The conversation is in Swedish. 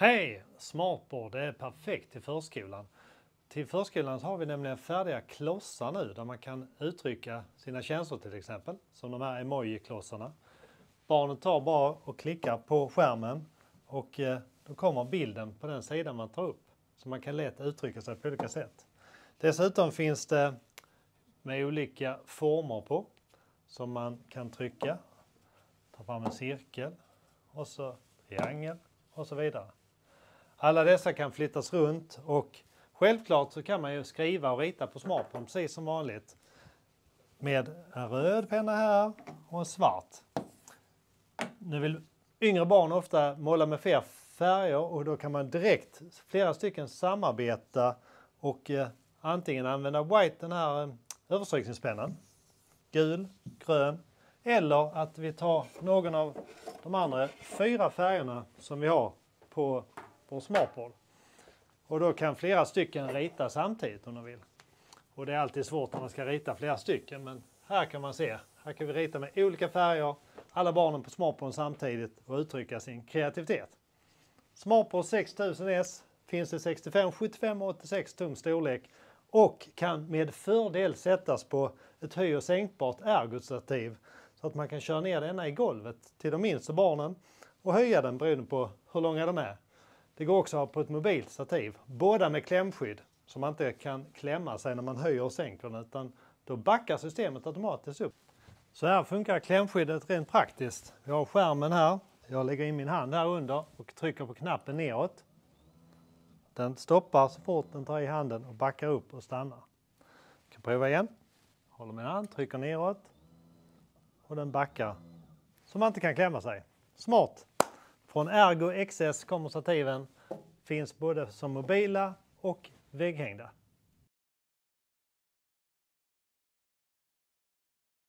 Hej! Smartboard det är perfekt till förskolan. Till förskolan så har vi nämligen färdiga klossar nu där man kan uttrycka sina känslor till exempel, som de här emoji-klossarna. Barnet tar bara och klickar på skärmen och eh, då kommer bilden på den sidan man tar upp. Så man kan lätt uttrycka sig på olika sätt. Dessutom finns det med olika former på som man kan trycka. Ta fram en cirkel och så triangel och så vidare. Alla dessa kan flyttas runt och självklart så kan man ju skriva och rita på smartphone precis som vanligt. Med en röd penna här och en svart. Nu vill yngre barn ofta måla med fler färger och då kan man direkt, flera stycken, samarbeta och eh, antingen använda white, den här eh, överstrykningspennan, gul, grön, eller att vi tar någon av de andra fyra färgerna som vi har på på smartboard. Och då kan flera stycken rita samtidigt om de vill. Och det är alltid svårt när man ska rita flera stycken men här kan man se. Här kan vi rita med olika färger, alla barnen på smartboard samtidigt och uttrycka sin kreativitet. Smartboard 6000S finns i 65, 75 och 86 tum storlek och kan med fördel sättas på ett höj och sänkbart ergostativ så att man kan köra ner denna i golvet till de minsta barnen och höja den beroende på hur långa de är. Det går också på ett mobilt stativ, båda med klämskydd så man inte kan klämma sig när man höjer och sänker den utan då backar systemet automatiskt upp. Så här funkar klämskyddet rent praktiskt. Vi har skärmen här. Jag lägger in min hand här under och trycker på knappen neråt. Den stoppar så fort den tar i handen och backar upp och stannar. Jag kan prova igen. Håller min hand, trycker neråt och den backar så man inte kan klämma sig. Smart! Från Ergo XS kommer stativen, finns både som mobila och vägghängda.